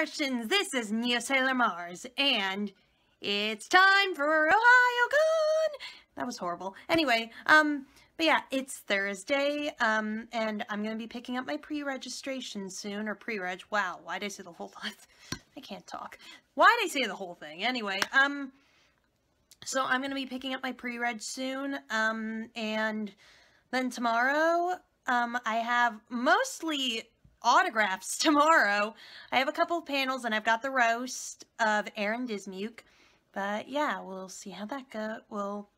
Martians, this is Neo Sailor Mars, and it's time for Ohayocon! That was horrible. Anyway, um, but yeah, it's Thursday, um, and I'm gonna be picking up my pre-registration soon, or pre-reg. Wow, why did I say the whole thing? I can't talk. Why did I say the whole thing? Anyway, um, so I'm gonna be picking up my pre-reg soon, um, and then tomorrow, um, I have mostly autographs tomorrow. I have a couple of panels and I've got the roast of Aaron Dismuke. But yeah, we'll see how that goes. Well,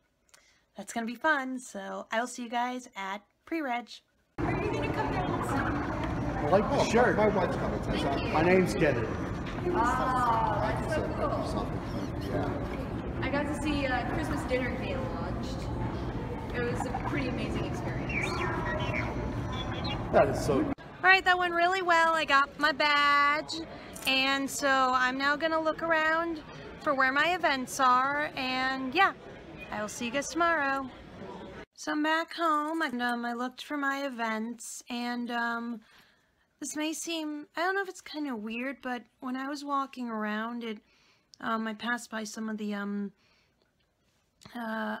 that's going to be fun. So I will see you guys at pre-reg. Are you going to come down and I like the Oh, shirt. My wife's coming. Tessa. My name's Kennedy. Oh, that's so cool. Yeah. I got to see uh, Christmas dinner being launched. It was a pretty amazing experience. That is so. Alright, that went really well. I got my badge. And so I'm now to look around for where my events are. And yeah, I will see you guys tomorrow. So I'm back home. And, um, I looked for my events. And um, this may seem, I don't know if it's kind of weird, but when I was walking around, it, um, I passed by some of the um, uh,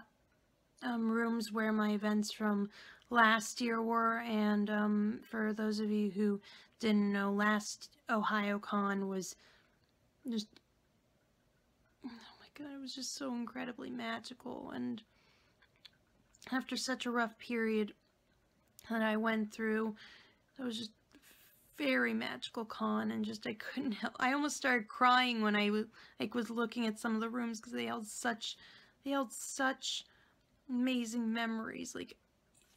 um, rooms where my events from last year were, and um, for those of you who didn't know, last Ohayocon was just, oh my god, it was just so incredibly magical, and after such a rough period that I went through, it was just very magical con and just I couldn't help I almost started crying when I was like was looking at some of the rooms because they held such they held such amazing memories like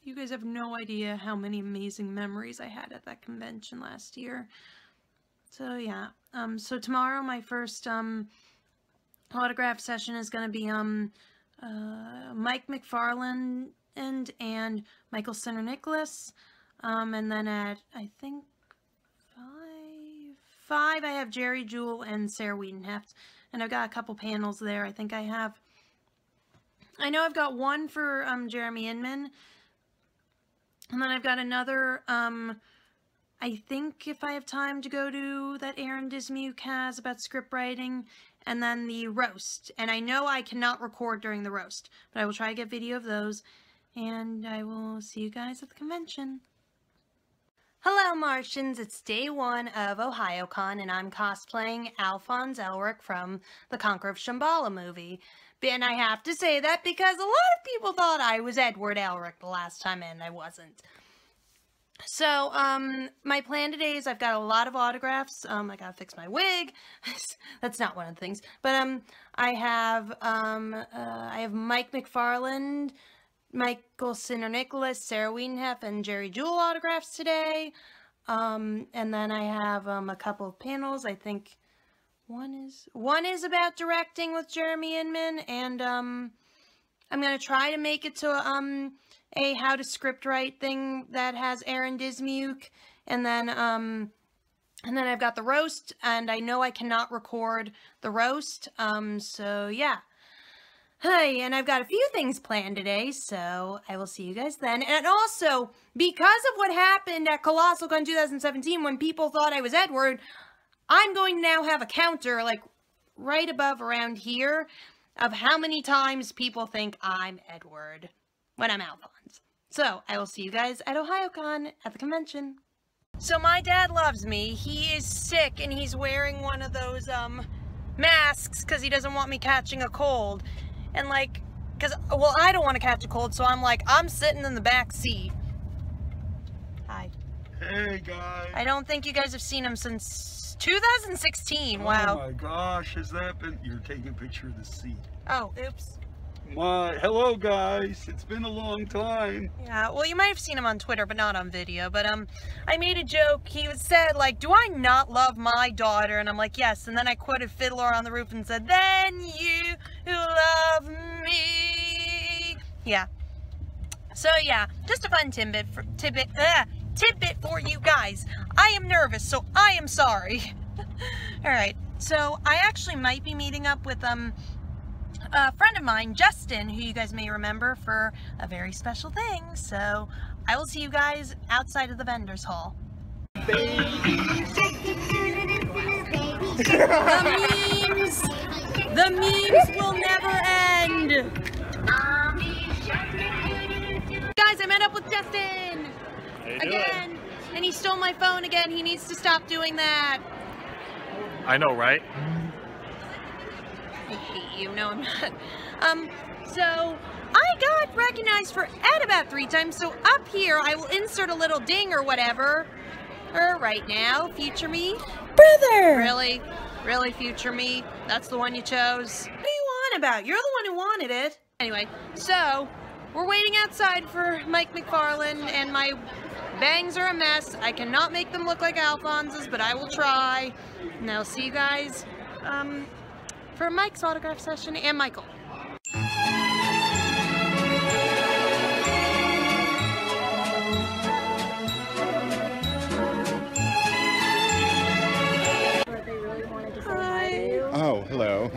you guys have no idea how many amazing memories I had at that convention last year. So yeah um so tomorrow my first um autograph session is going to be um uh Mike McFarland and and Michael Sinterniklaas um and then at I think five five I have Jerry Jewell and Sarah Wiedenheft and I've got a couple panels there. I think I have I know I've got one for um Jeremy Inman and then I've got another um I think if I have time to go to that Aaron Dismuke has about script writing and then the roast. And I know I cannot record during the roast but I will try to get video of those and I will see you guys at the convention. Hello Martians, it's day one of Ohayocon and I'm cosplaying Alphonse Elric from the Conqueror of Shambhala movie. And I have to say that because a lot of people thought I was Edward Elric the last time and I wasn't. So, um, my plan today is I've got a lot of autographs. Um, I gotta fix my wig. That's not one of the things. But, um, I have, um, uh, I have Mike McFarland, Michael Sinterniklaas, Sarah Wiedenheft, and Jerry Jewell autographs today. Um, and then I have um, a couple of panels. I think one is one is about directing with Jeremy Inman, and um, I'm gonna try to make it to um, a how to script write thing that has Aaron Dismuke, and then um, and then I've got the roast, and I know I cannot record the roast. Um, so yeah. Hey, and I've got a few things planned today, so I will see you guys then. And also, because of what happened at ColossalCon 2017 when people thought I was Edward, I'm going to now have a counter, like, right above around here, of how many times people think I'm Edward when I'm Alphonse. So, I will see you guys at Ohayocon at the convention. So my dad loves me. He is sick and he's wearing one of those, um, masks because he doesn't want me catching a cold. And like, because, well, I don't want to catch a cold, so I'm like, I'm sitting in the back seat. Hi. Hey guys. I don't think you guys have seen him since 2016. Wow. Oh my gosh, has that been? You're taking a picture of the seat. Oh, oops. My, hello guys. It's been a long time. Yeah, well, you might have seen him on Twitter, but not on video. But um, I made a joke. He was said like, "Do I not love my daughter?" And I'm like, "Yes." And then I quoted Fiddler on the Roof and said, "Then you who love me." Yeah. So yeah, just a fun tidbit for tidbit uh, tidbit for you guys. I am nervous, so I am sorry. All right. So I actually might be meeting up with um a friend of mine, Justin, who you guys may remember for a very special thing. So I will see you guys outside of the vendor's hall. Baby, shake it, baby. The memes! The memes will never end! Guys, I met up with Justin! Again! And he stole my phone again. He needs to stop doing that. I know, right? I hate you. No, I'm not. Um, so I got recognized for Ed about three times. So up here, I will insert a little ding or whatever. Er, right now, future me. Brother! Really? Really, future me? That's the one you chose? What are you want about? You're the one who wanted it. Anyway, so we're waiting outside for Mike McFarland, and my bangs are a mess. I cannot make them look like Alphonse's, but I will try. And I'll see you guys um, for Mike's autograph session and Michael. Oh, hello.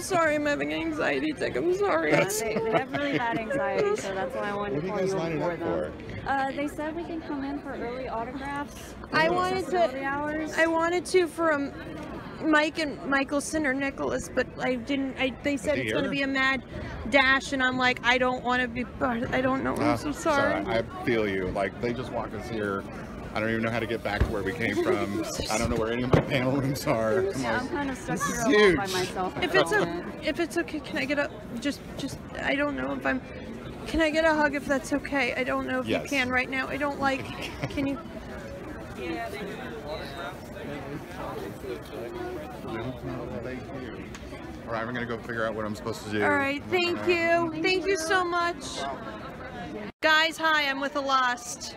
I am sorry I'm having an anxiety attack. I'm sorry. They, they have really bad anxiety, so that's why I wanted What are to you call guys you lining for them. for? Uh, they said we can come in for early autographs. I wanted to. hours. I wanted to for um, Mike and Michael Sinterniklaas, but I didn't. I they said he it's going to be a mad dash, and I'm like, I don't want to be. part- I don't know. I'm Ah, so sorry. I feel you. Like they just walked us here. I don't even know how to get back to where we came from. I don't know where any of my panel rooms are. I'm yeah, I'm kind of stuck this here is alone by huge. myself. if it's a, if it's okay, can I get a just just? I don't know if I'm. Can I get a hug if that's okay? I don't know if you can right now. I don't like. Can you? Yeah. All right, I'm gonna go figure out what I'm supposed to do. All right, thank you. Thank you so much. Guys, hi, I'm with a Lost.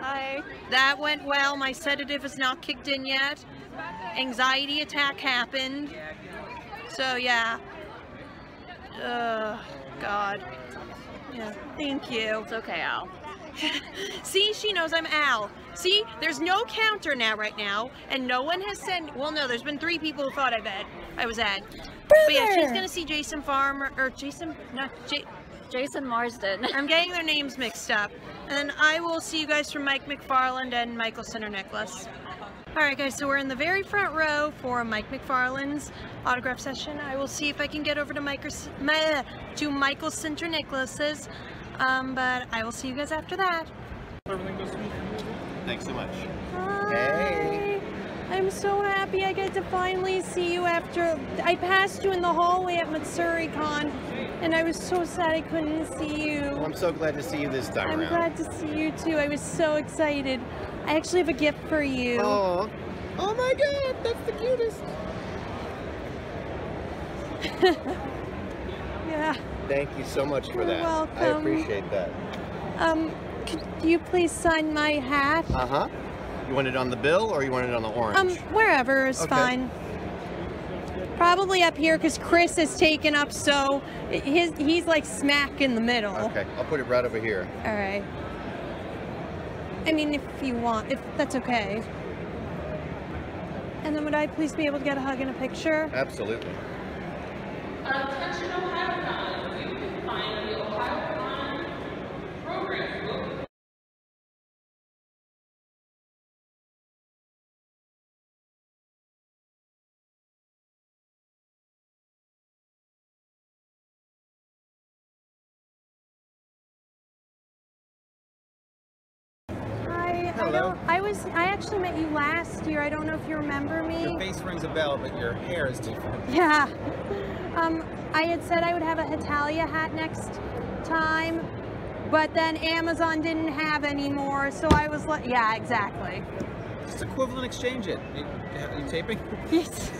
Hi. That went well. My sedative has not kicked in yet. Anxiety attack happened. So, yeah. Uh, God. Yeah, thank you. It's okay, Al. See, she knows I'm Al. See, there's no counter now, right now, and no one has sent. Well, no, there's been three people who thought I bet I was Ed. But yeah, she's gonna see Jason Farmer or Jason, no, J- Jason Marsden. I'm getting their names mixed up. And then I will see you guys from Mike McFarland and Michael Sinterniklaas. All right, guys, so we're in the very front row for Mike McFarland's autograph session. I will see if I can get over to Mike to Michael Sinterniklaas's, um, but I will see you guys after that. Thanks so much. Hi. I'm so happy I get to finally see you after I passed you in the hallway at MatsuriCon and I was so sad I couldn't see you. Well, I'm so glad to see you this time I'm around. glad to see you too. I was so excited. I actually have a gift for you. Oh, oh my God, that's the cutest. Yeah. Thank you so much for You're that. I appreciate that. Um, could you please sign my hat? Uh huh. You want it on the bill or you want it on the orange? Um, wherever is Okay. fine. Probably up here because Chris is taken up, so his he's like smack in the middle. okay, I'll put it right over here. All right. I mean, if you want, if that's okay. And then would I please be able to get a hug and a picture? Absolutely. Hi. I Hello. don't. I was. I actually met you last year. I don't know if you remember me. Your face rings a bell, but your hair is different. Yeah. Um, I had said I would have a Hetalia hat next time, but then Amazon didn't have any more, so I was like, yeah, exactly. Just equivalent exchange it. You, you taping? Yes.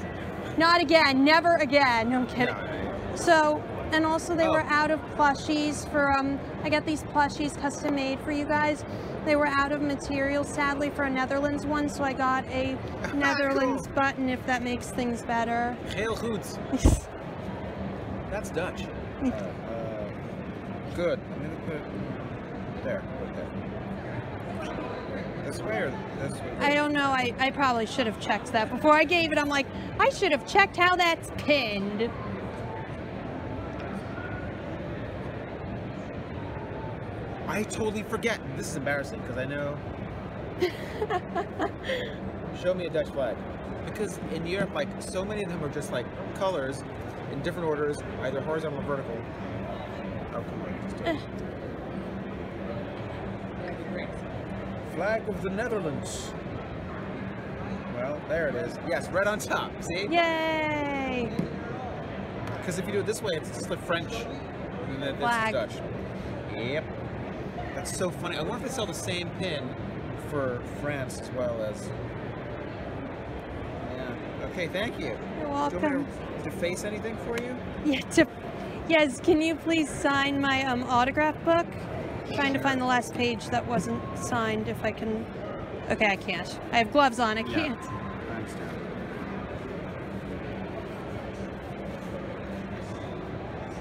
Not again. Never again. No, I'm kidding. No, So, and also they Oh. were out of plushies for, um, I got these plushies custom made for you guys. They were out of material, sadly, for a Netherlands one, so I got a Netherlands button if that makes things better. Heel goed. That's Dutch. Uh, good. I'm gonna put there. Put there. This way or this way? I don't know, I, I probably should have checked that. Before I gave it, I'm like, I should have checked how that's pinned. I totally forget. This is embarrassing because I know. Show me a Dutch flag. Because in Europe, like so many of them are just like colors in different orders, either horizontal or vertical. Oh come on, just do it. Flag of the Netherlands. Well, there it is. Yes, right on top. See? Yay! Because if you do it this way, it's just the French, and then Flag. it's Dutch. Yep. That's so funny. I wonder if they sell the same pin for France as well as. Yeah. Okay, thank you. You're Do you welcome. want to, to face anything for you? Yeah, to, yes, can you please sign my um, autograph book? Trying to find the last page that wasn't signed if I can. Okay, I can't. I have gloves on, I Yeah. can't. I understand.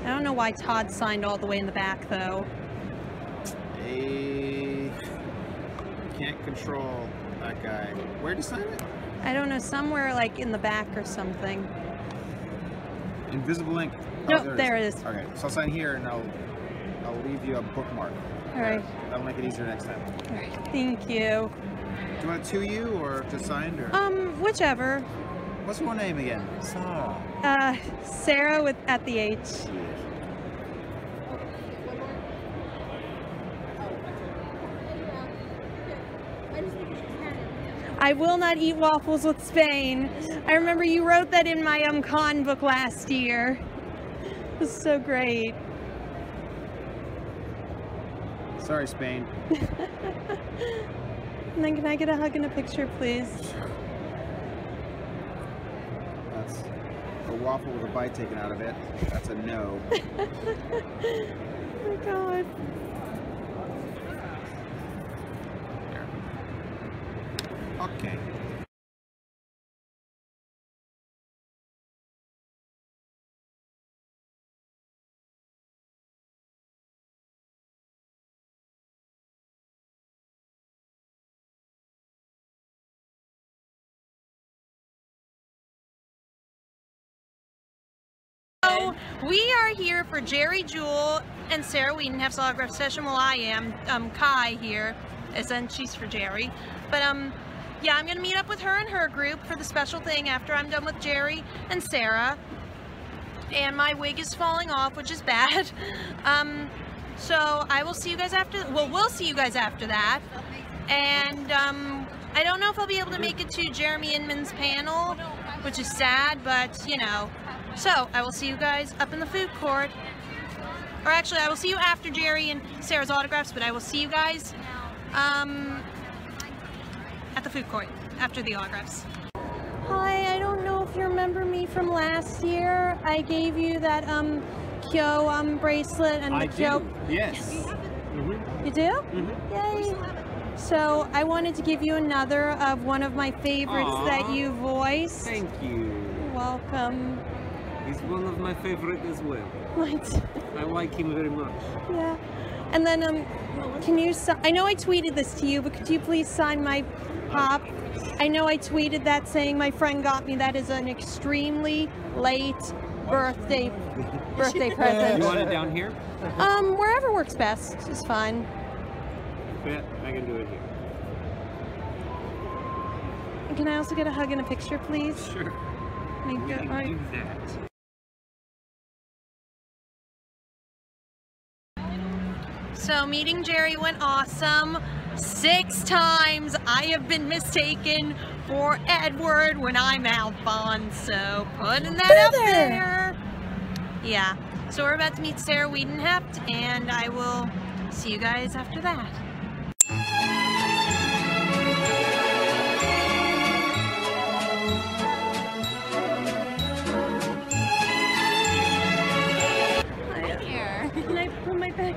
I don't know why Todd signed all the way in the back though. Can't control that guy. Where'd you sign it? I don't know, somewhere like in the back or something. Invisible ink. No, there it is. Okay, so I'll sign here and I'll I'll leave you a bookmark. All right. That'll make it easier next time. All right, thank you. Do you want it to you or just signed or? Um, whichever. What's your name again? Sarah. Uh, Sarah with at the H. I will not eat waffles with Spain. I remember you wrote that in my um con book last year. It was so great. Sorry, Spain. And then can I get a hug and a picture, please? That's a waffle with a bite taken out of it. That's a no. Oh my god. Okay. We are here for Jerry Jewell and Sarah Wiedenheft's autograph session. Well, I am. Um, Kai here, as in she's for Jerry. But um, yeah, I'm gonna meet up with her and her group for the special thing after I'm done with Jerry and Sarah. And my wig is falling off, which is bad. Um, so I will see you guys after. Well, we'll see you guys after that. And um, I don't know if I'll be able to make it to Jeremy Inman's panel, which is sad, but you know. So I will see you guys up in the food court. Or actually, I will see you after Jerry and Sarah's autographs, but I will see you guys um, at the food court after the autographs. Hi, I don't know if you remember me from last year. I gave you that um Kyo um bracelet and the Kyo. Yes. You do? Yay. So I wanted to give you another of one of my favorites that you voiced. Thank you. Welcome. He's one of my favorite as well. What? I like him very much. Yeah. And then um, can you? si- I know I tweeted this to you, but could you please sign my pop? I know I tweeted that saying my friend got me. That is an extremely late birthday birthday present. You want it down here? Um, wherever works best is fine. Yeah, I can do it here. Can I also get a hug and a picture, please? Sure. Thank We can All right. do that. So meeting Jerry went awesome. Six times I have been mistaken for Edward when I'm Alphonse. So putting that up there. Yeah. So we're about to meet Sarah Wiedenheft and I will see you guys after that.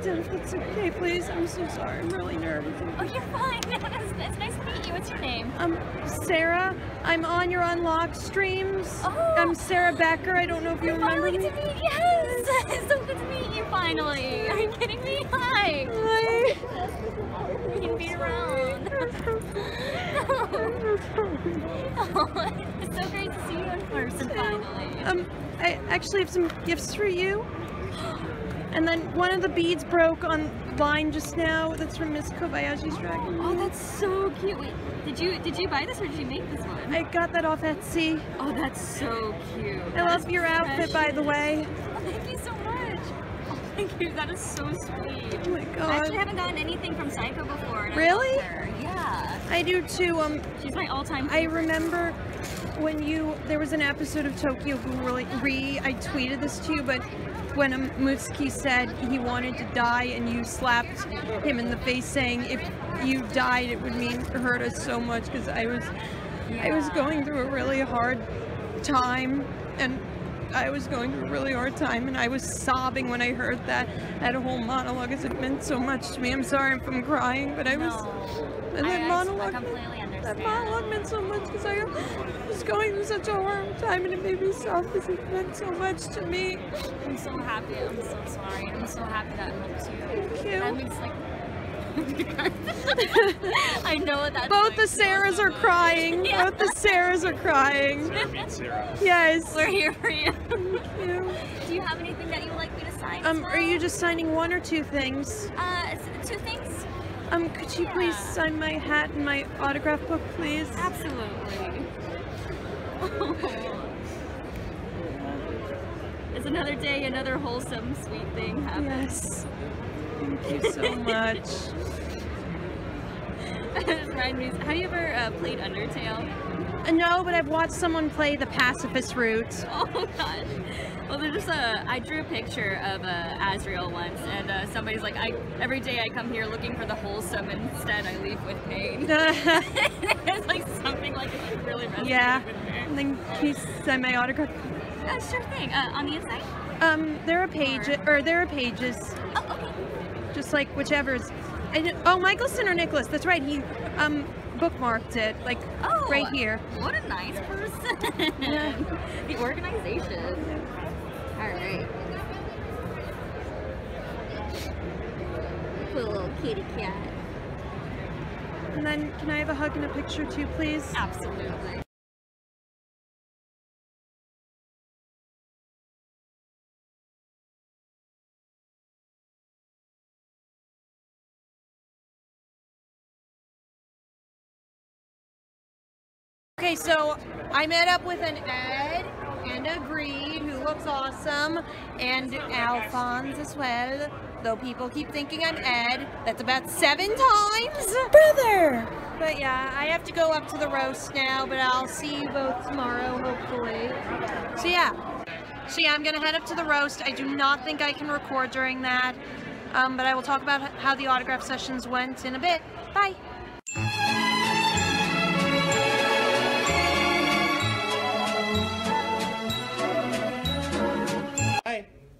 Put my bag down if that's okay, please? I'm so sorry. I'm really nervous. Oh, you're fine. It's, it's nice to meet you. What's your name? Um, Sarah, I'm on your Unlocked streams. Oh. I'm Sarah Becker. I don't know if you I remember finally me. to meet Yes! It's so good to meet you finally. Are you kidding me? Hi. Hi. We can be around. oh, it's so great to see you in person finally. Um, I actually have some gifts for you. And then one of the beads broke on line just now. That's from Miss Kobayashi's dragon. Oh, that's so cute. Wait, did you did you buy this or did you make this one? I got that off Etsy. Oh, that's so cute. I That love your outfit, by the way. Oh, thank you so much. Oh, thank you. That is so sweet. Oh my I god. actually haven't gotten anything from Psycho before. I Really? Yeah. I do too. Um, She's my all-time I remember when you there was an episode of Tokyo Ghoul re I tweeted this to you, but when Mutsuki said he wanted to die and you slapped him in the face saying if you died it would mean hurt us so much because I was I was going through a really hard time and I was going through a really hard time and I was sobbing when I heard that. I had a whole monologue as it meant so much to me. I'm sorry if I'm crying, but I was No. and I- that I- I monologue completely that monologue meant so much because I was going through such a hard time and it made me sob because it meant so much to me. I'm so happy. I'm so sorry. I'm so happy that helped you. Thank you. That means like. I know that. Both the like. Sarahs are crying. Yeah. Both the Sarahs are crying. Sarah. Yes. We're here for you. Thank you. Do you have anything that you would like me to sign? as Um, are you just signing one or two things? Uh, s- two things. Um, could you please sign my hat and my autograph book, please? Absolutely. It's another day, another wholesome, sweet thing happened. Yes. Thank you so much. It reminds me- Have you ever uh, played Undertale? Uh, no, but I've watched someone play the pacifist route. Oh gosh. Well, there's just a. I drew a picture of uh, Asriel once, and uh, somebody's like, I every day I come here looking for the wholesome, and instead I leave with pain. it's like something like like, really resonated yeah. with And me. then can you sign my autograph? Uh, sure thing. Uh, on the inside. Um, there are pages, or there are pages, Oh, okay. just like whichever's. I oh, Michael Sinterniklaas? That's right. He um bookmarked it, like Oh, right here. What a nice person. The organization. All right. Put a little kitty cat. And then can I have a hug and a picture too, please? Absolutely. Okay, so I met up with an Ed and a Greed who looks awesome, and Alphonse as well. Though people keep thinking I'm Ed, that's about seven times. Brother! But yeah, I have to go up to the roast now, but I'll see you both tomorrow, hopefully. So yeah. So yeah, I'm gonna head up to the roast. I do not think I can record during that, um, but I will talk about how the autograph sessions went in a bit. Bye!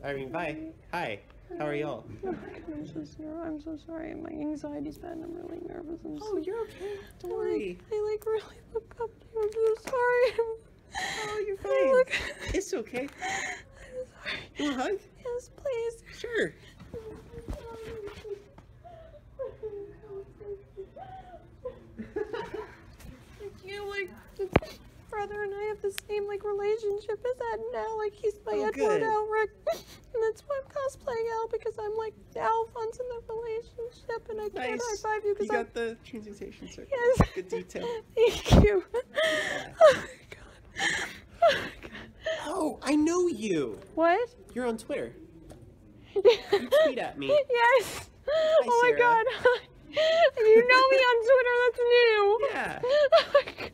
I mean, bye. Hi. How are y'all? I'm so sorry. I'm so sorry. My anxiety's bad and I'm really nervous. I'm Oh, so you're okay. Don't I worry. like, I like really look up to you. I'm so sorry. Oh, you're fine. look, It's okay. I'm sorry. You want a hug? Yes, please. Sure. Like you, like brother and I have the same like relationship as Ed now. Like he's my Oh, Edward good. Elric, and that's why I'm cosplaying Al because I'm like Alphonse in the relationship, and I can't high five you because I'm. got the transmutation circle. Yes. Good detail. Thank you. Oh my god. Oh my god. Oh, I know you. What? You're on Twitter. You tweet at me. Yes. oh my god. You know me on Twitter. That's new. Yeah. Oh my god.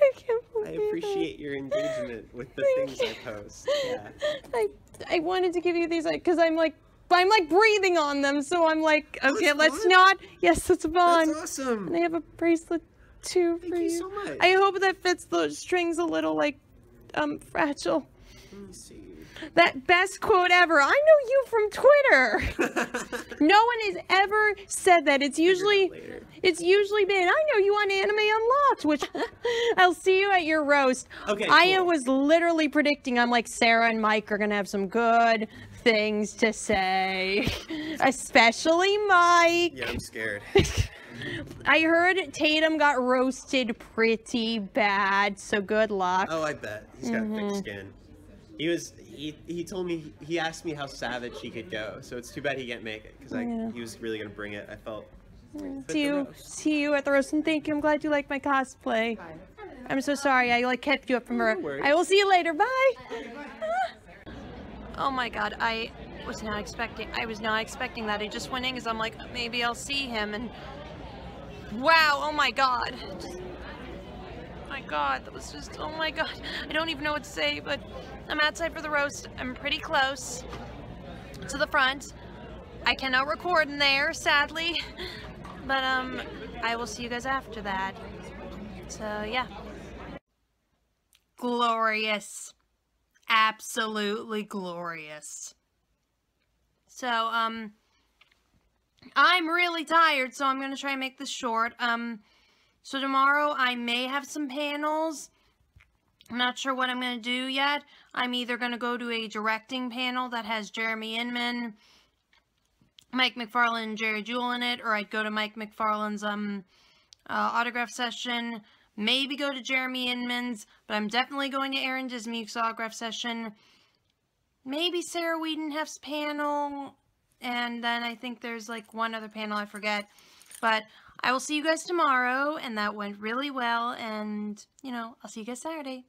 I can't I believe it. appreciate your engagement with the Thank things I post. Yeah. I I wanted to give you these like because I'm like I'm like breathing on them, so I'm like Oh, okay, it's let's fun? not. Yes, it's fun. That's awesome. And I have a bracelet too Thank for you so much. I hope that fits those strings a little like um fragile. Let me see. That best quote ever. I know you from Twitter. No one has ever said that. It's usually it's usually been I know you on Anime Unlocked, which I'll see you at your roast. Okay, I cool. was literally predicting I'm like Sarah and Mike are gonna have some good things to say. Especially Mike. Yeah, I'm scared. I heard Tatum got roasted pretty bad, so good luck. Oh, I bet. He's got thick mm-hmm. skin. He was he he told me he asked me how savage he could go. So it's too bad he can't make it because Yeah. he was really gonna bring it. I felt. See you, see you at the roast, and thank you. I'm glad you like my cosplay. I'm so sorry I like kept you up from her. worries. I will see you later. Bye. oh my God, I was not expecting. I was not expecting that. I just went in because I'm like maybe I'll see him, and wow, oh my God. Just- my God, that was just oh my God. I don't even know what to say, but I'm outside for the roast. I'm pretty close to the front. I cannot record in there, sadly. But um, I will see you guys after that. So yeah. Glorious. Absolutely glorious. So um, I'm really tired, so I'm gonna try and make this short. Um, so tomorrow I may have some panels. I'm not sure what I'm gonna do yet. I'm either gonna go to a directing panel that has Jeremy Inman, Mike McFarland and Jerry Jewell in it, or I'd go to Mike McFarland's um uh, autograph session. Maybe go to Jeremy Inman's, but I'm definitely going to Aaron Dismuke's autograph session. Maybe Sarah Wiedenheft's panel, and then I think there's like one other panel I forget. But I will see you guys tomorrow, and that went really well, and you know, I'll see you guys Saturday.